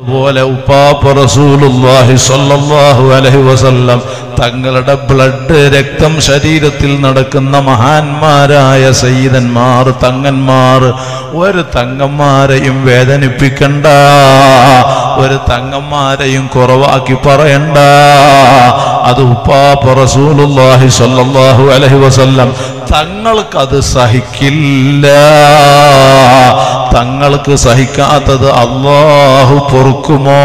അതുപോലെ ഉപ്പാപ്പ റസൂലുല്ലാഹി സ്വല്ലല്ലാഹു അലൈഹി വസല്ലം തങ്ങളുടെ ബ്ലഡ് രക്തം ശരീരത്തിൽ നടക്കുന്ന മഹാന്മാരായ സയ്യിദന്മാർ തങ്ങന്മാർ ഒരു തങ്ങന്മാരെയും വേദനിപ്പിക്കണ്ട ഒരു തങ്ങന്മാരെയും കുറവാക്കി പറയണ്ട. അത് ഉപ്പാപ്പ റസൂലുല്ലാഹി സ്വല്ലല്ലാഹു അലൈഹി വസല്ലം തങ്ങൾക്കത് സഹിക്കില്ല. തങ്ങൾക്ക് സഹിക്കാത്തത് അള്ളാഹു പൊറുക്കുമോ?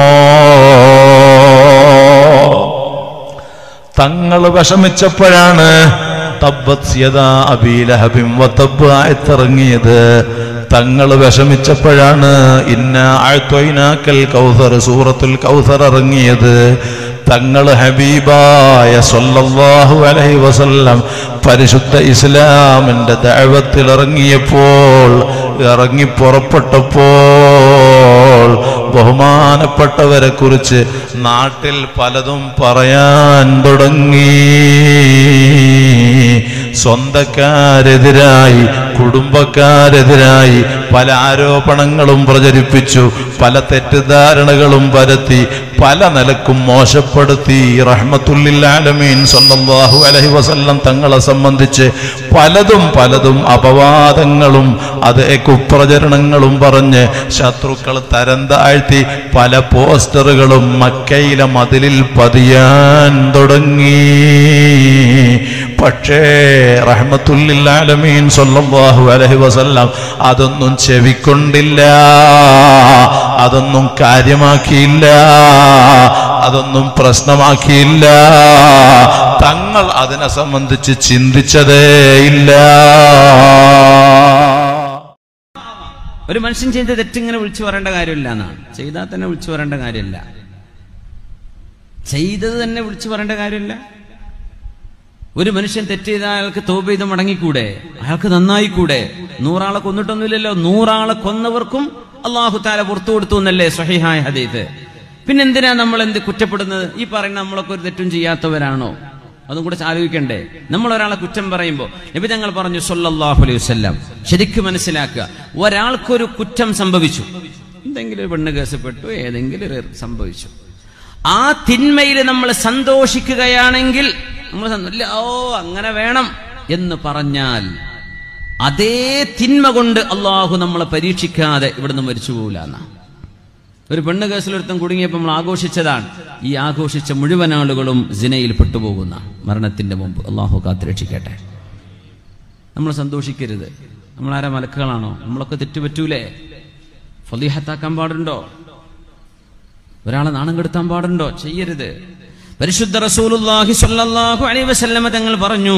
തങ്ങൾ വിഷമിച്ചപ്പോഴാണ് ിറങ്ങിയത് തങ്ങൾ വിഷമിച്ചപ്പോഴാണ് ഇന്ന ആഴ്ത്തൊയ്നാക്കൽ കൗസർ സൂറത്തുൽ കൗസർ ഇറങ്ങിയത്. തങ്ങൾ ഹബീബായ സൊല്ലാഹു അലൈഹി വസല്ലം പരിശുദ്ധ ഇസ്ലാമിന്റെ ദഅവത്തിൽ ഇറങ്ങിയപ്പോൾ ഇറങ്ങി പുറപ്പെട്ടപ്പോൾ ബഹുമാനപ്പെട്ടവരെ കുറിച്ച് നാട്ടിൽ പലതും പറയാൻ തുടങ്ങി. സ്വന്തക്കാരെതിരായി കുടുംബക്കാരെതിരായി പല ആരോപണങ്ങളും പ്രചരിപ്പിച്ചു പല തെറ്റിദ്ധാരണകളും പരത്തി പല നിലക്കും മോശപ്പെടുത്തി. റഹ്മത്തുല്ലില്ലാലമീൻ സല്ലല്ലാഹു അലൈഹി വസല്ലം തങ്ങളെ സംബന്ധിച്ച് പലതും പലതും അപവാദങ്ങളും അതേ കുപ്രചരണങ്ങളും പറഞ്ഞ് ശത്രുക്കൾ തരം താഴ്ത്തി പല പോസ്റ്ററുകളും മക്കയിലെ മതിലിൽ പതിയാൻ തുടങ്ങി. പക്ഷേ റഹ്മത്തുല്ലാലമീൻ സ്വല്ലാഹു അലഹി വസല്ലം അതൊന്നും ചെവിക്കൊണ്ടില്ല അതൊന്നും കാര്യമാക്കിയില്ല അതൊന്നും പ്രശ്നമാക്കിയില്ല. തങ്ങൾ അതിനെ സംബന്ധിച്ച് ചിന്തിച്ചതേ ഇല്ല. ഒരു മനുഷ്യൻ ചെയ്ത തെറ്റിങ്ങനെ വിളിച്ചു പറയേണ്ട കാര്യമില്ല എന്നാണ്. ചെയ്താൽ തന്നെ വിളിച്ചു പറയേണ്ട കാര്യമില്ല. ചെയ്തത് തന്നെ വിളിച്ചു പറയേണ്ട കാര്യമില്ല. ഒരു മനുഷ്യൻ തെറ്റ് അയാൾക്ക് തോപ ചെയ്ത് മടങ്ങിക്കൂടെ? അയാൾക്ക് നന്നായി കൂടെ നൂറാളെ കൊന്നിട്ടൊന്നുമില്ലല്ലോ. നൂറാളെ കൊന്നവർക്കും അള്ളാഹു താല പുറത്തു കൊടുത്തു എന്നല്ലേ സഹിഹായ ഹദീത്ത് പിന്നെന്തിനാ നമ്മൾ എന്ത് കുറ്റപ്പെടുന്നത്? ഈ പറയുന്ന നമ്മളൊക്കെ ഒരു തെറ്റും ചെയ്യാത്തവരാണോ? അതും കൂടെ ആലോചിക്കണ്ടേ. നമ്മൾ ഒരാളെ കുറ്റം പറയുമ്പോൾ നബി ഞങ്ങൾ പറഞ്ഞു സല്ലല്ലാഹു അലൈഹി വസല്ലം. ശരിക്കും മനസ്സിലാക്കുക. ഒരാൾക്കൊരു കുറ്റം സംഭവിച്ചു. എന്തെങ്കിലും ഒരു പെണ്ണ് കേസപ്പെട്ടു ഏതെങ്കിലും സംഭവിച്ചു. ആ തിന്മയിൽ നമ്മൾ സന്തോഷിക്കുകയാണെങ്കിൽ നമ്മൾ ഇല്ല, ഓ അങ്ങനെ വേണം. എന്ന് പറഞ്ഞാൽ അതേ തിന്മ കൊണ്ട് അള്ളാഹു നമ്മളെ പരീക്ഷിക്കാതെ ഇവിടുന്ന് മരിച്ചു പോകില്ല ഒരു പെണ്ണ് കേസിലൊരുത്തം കുടുങ്ങിയപ്പോൾ നമ്മൾ ആഘോഷിച്ചതാണ്. ഈ ആഘോഷിച്ച മുഴുവൻ ആളുകളും ജിനയിൽ പെട്ടുപോകുന്ന മരണത്തിന്റെ മുമ്പ്. അള്ളാഹു കാത്തുരക്ഷിക്കട്ടെ. നമ്മൾ സന്തോഷിക്കരുത്. നമ്മൾ ആരാ മലക്കുകളാണോ? നമ്മളൊക്കെ തെറ്റുപറ്റൂലേ ഫലീഹത്താക്കാൻ പാടുണ്ടോ? ഒരാളെ നാണം കെടുത്താൻ പാടുണ്ടോ? ചെയ്യരുത്. പരിശുദ്ധ റസൂലുള്ളാഹി സ്വല്ലല്ലാഹു അലൈഹി വസല്ലമ തങ്ങൾ പറഞ്ഞു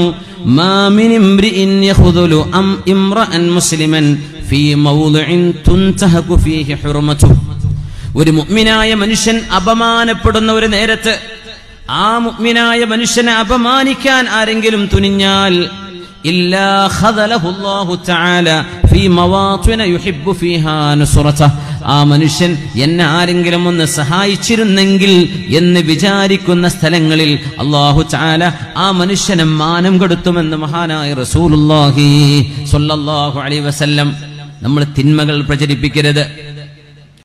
മാ മിൻ ഇംറിഇൻ യഖുദുലു അം ഇംറഅൻ മുസ്ലിമൻ ഫീ മൗദിഇൻ തുൻതഹകു ഫീഹി ഹുർമതുഹു ഒരു മുഅ്മിനായ മനുഷ്യൻ അപമാനപ്പെടുന്ന ഒരു നേരത്ത് ആ മുഅ്മിനായ മനുഷ്യനെ അപമാനിക്കാൻ ആരെങ്കിലും തുനിഞ്ഞാൽ ഇല്ലാ ഖദലഹു അല്ലാഹു തആല ഫീ മവാത്തിന യുഹിബ്ബു ഫീഹാ നുസ്റതഹ് ആ മനുഷ്യൻ എന്നെ ആരെങ്കിലും ഒന്ന് സഹായിച്ചിരുന്നെങ്കിൽ എന്ന് വിചാരിക്കുന്ന സ്ഥലങ്ങളിൽ അള്ളാഹു ചാല ആ മനുഷ്യനെ മാനം കെടുത്തുമെന്ന് മഹാനായ റസൂലുള്ളാഹി സ്വല്ലല്ലാഹു അലൈഹി വസല്ലം നമ്മൾ തിന്മകൾ പ്രചരിപ്പിക്കരുത്.